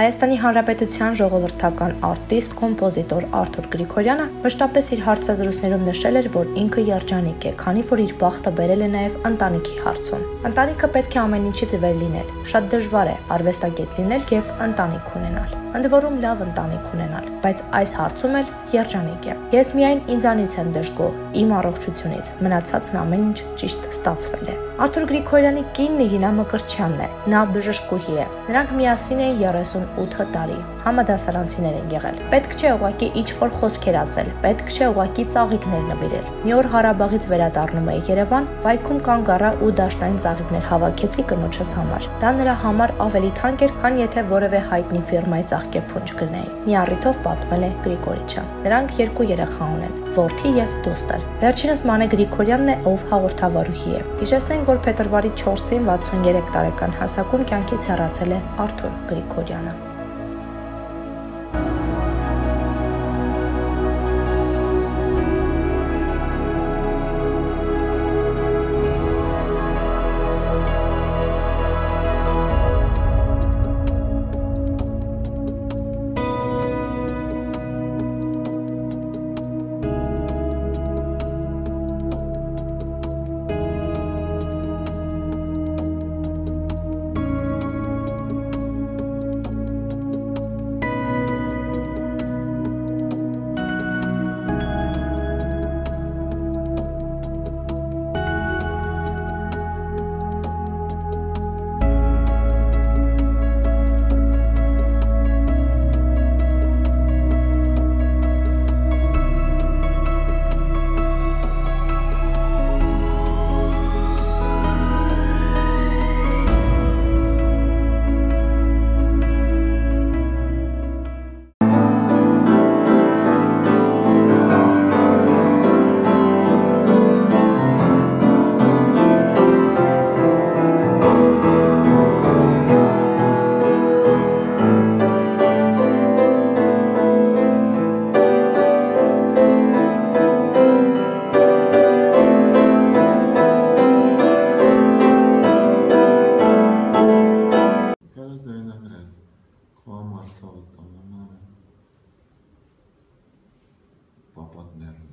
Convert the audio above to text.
Հայաստանի Հանրապետության ժողովրդական արտիստ, կոմպոզիտոր Արթուր Գրիգորյանը մշտապես իր հարցազրույցներում նշել էր, որ ինքը երջանիկ է, քանի որ իր բախտը բերել է նաև ընտանիքի հարցում։ Ընտանիքը պետք է ամեն ինչից վեր լինել։ Շատ դժվար է արվեստագետ լինել եւ ընտանիք ունենալ ընդ որում լավ ընտանիք ունենալ, բայց այս հարցում էլ երջանիկ է։ Ես միայն ինձանից եմ դժգոհ, իմ առողջությունից, մնացածն ամեն ինչ ճիշտ ստացվել է։ Արթուր Գրիգորյանի կինն Իրինա Մկրտչյանն է։ Նա բժշկուհի է։ Նրանք միասին են 38 տարի։ Համադասարանցիներ են եղել։ Պետք չէ ուղակի ինչ-որ խոսքեր ասել, պետք չէ ուղակի ծաղիկներ նվիրել։ Մի օր Ղարաբաղից վերադառնում էի Երևան, վայքում կանգ առա ու դաշնային ծաղիկներ հավաքեցի կնոջս համար։ Դա նրա համար ավելի թանկ էր, քան եթե որևէ հայտնի ֆիրմայի ծաղկեփունջ գնեի։ Մի առիթով պատմել է Գրիգորիչը։ Նրանք երկու երեխա ունեն՝ որդի եւ դոստր։ Վերջինս Մանե Գրիգորյանն է, ով հաղորդավարուհի է։ Հիշեցնենք, որ փետրվարի 4-ին 63 տարեկան հասակում կյանքից հեռացել է Արթուր Գրիգորյանը։ партнером.